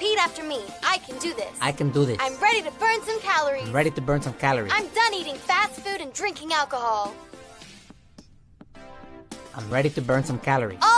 Repeat after me. I can do this. I can do this. I'm ready to burn some calories. I'm ready to burn some calories. I'm done eating fast food and drinking alcohol. I'm ready to burn some calories. Oh,